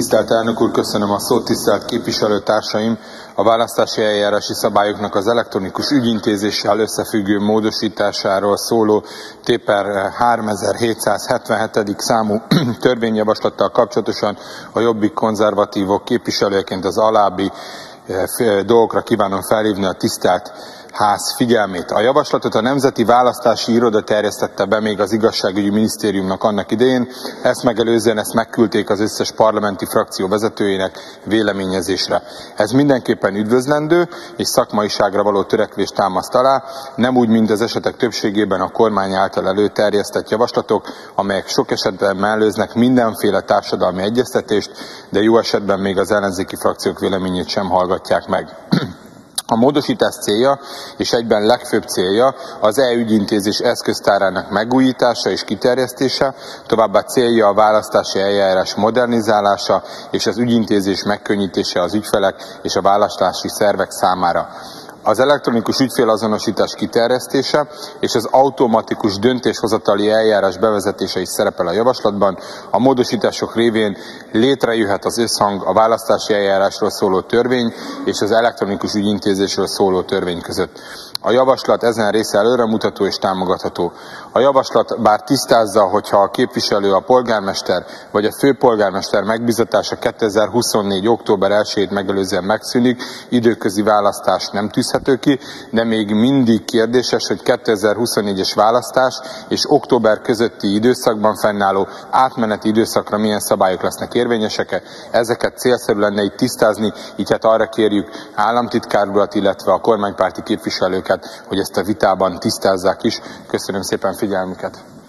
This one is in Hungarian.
Tisztelt elnök úr, köszönöm a szót, tisztelt képviselőtársaim! A választási eljárási szabályoknak az elektronikus ügyintézéssel összefüggő módosításáról szóló TEPER 3777. számú törvényjavaslattal kapcsolatosan a Jobbik konzervatívok képviselőjeként az alábbi eh, dolgokra kívánom felhívni a tisztelt ház figyelmét. A javaslatot a Nemzeti Választási Iroda terjesztette be még az igazságügyi minisztériumnak annak idején, ezt megelőzően ezt megküldték az összes parlamenti frakció vezetőjének véleményezésre. Ez mindenképpen üdvözlendő és szakmaiságra való törekvést támaszt alá, nem úgy, mint az esetek többségében a kormány által előterjesztett javaslatok, amelyek sok esetben mellőznek mindenféle társadalmi egyeztetést, de jó esetben még az ellenzéki frakciók véleményét sem hallgatják meg. A módosítás célja és egyben legfőbb célja az e-ügyintézés eszköztárának megújítása és kiterjesztése, továbbá célja a választási eljárás modernizálása és az ügyintézés megkönnyítése az ügyfelek és a választási szervek számára az elektronikus ügyfélazonosítás kiterjesztése és az automatikus döntéshozatali eljárás bevezetése is szerepel a javaslatban. A módosítások révén létrejöhet az összhang a választási eljárásról szóló törvény és az elektronikus ügyintézésről szóló törvény között. A javaslat ezen része előremutató és támogatható. A javaslat bár tisztázza, hogyha a képviselő, a polgármester vagy a főpolgármester megbizatása 2024. október 1-ét megelőzően megszűnik, időközi választás nem tűzhető ki, de még mindig kérdéses, hogy 2024-es választás és október közötti időszakban fennálló átmeneti időszakra milyen szabályok lesznek érvényesek. Ezeket célszerű lenne itt tisztázni, így hát arra kérjük államtitkár urat, illetve a kormánypárti képviselőket, hogy ezt a vitában tisztázzák is. Köszönöm szépen figyelmüket!